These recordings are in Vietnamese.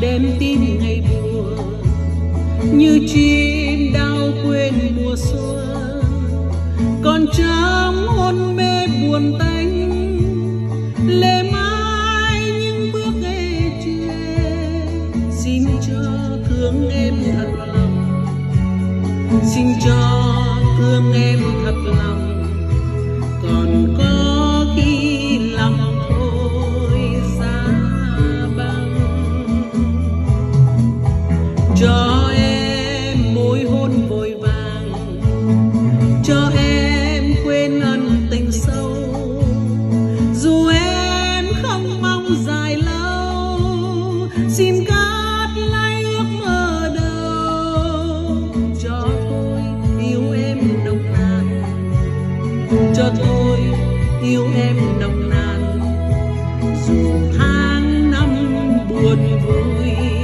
đem tim ngày buồn, như chim đau quên mùa xuân. Còn trong hôn mê buồn tanh lệ mãi những bước ê chê xin cho thương em thật lòng, xin cho thương em thật lòng. Còn có tháng năm buồn vui.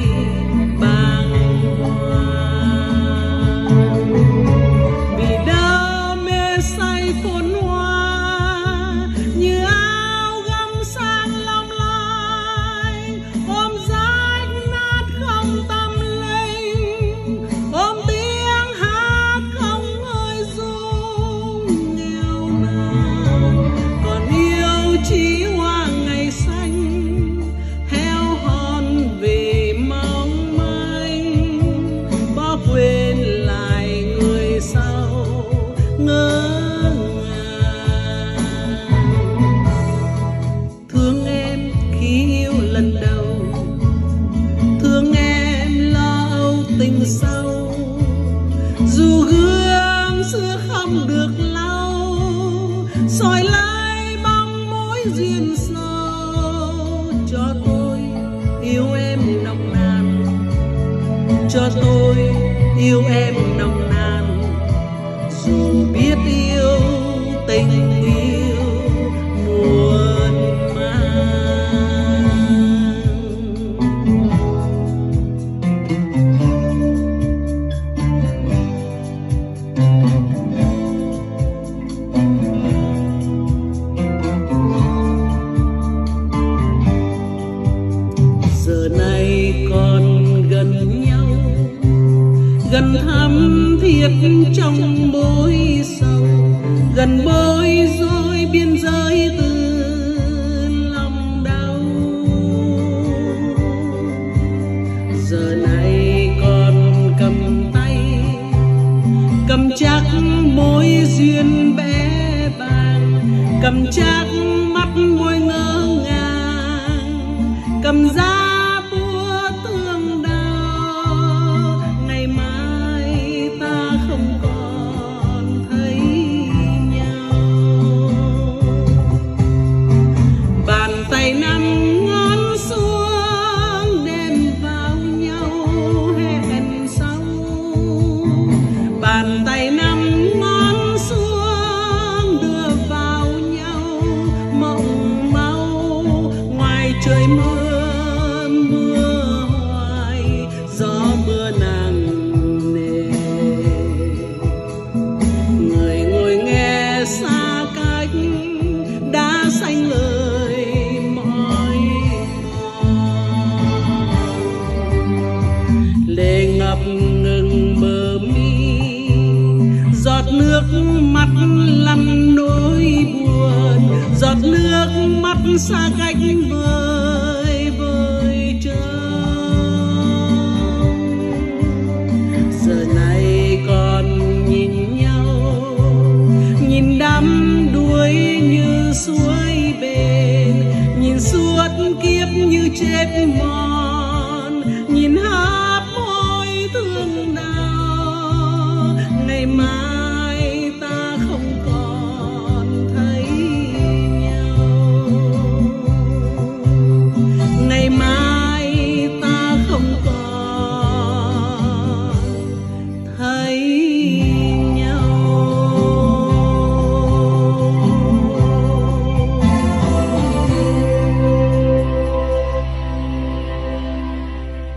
Âu dù gương xưa không được lau, soi lại bóng mối duyên sâu. Cho tôi yêu em nồng nàn, cho tôi yêu em nồng nàn. Dù biết yêu tình yêu gần thắm thiết trong bối sầu, gần bối rối biên giới từ lòng đau. Giờ này còn cầm tay, cầm chắc mối duyên bé bàng, cầm chắc xa cách vời vời trông. Giờ này còn nhìn nhau, nhìn đắm đuối như suối bền, nhìn suốt kiếp như chết mòn, nhìn hát môi thương đau ngày mai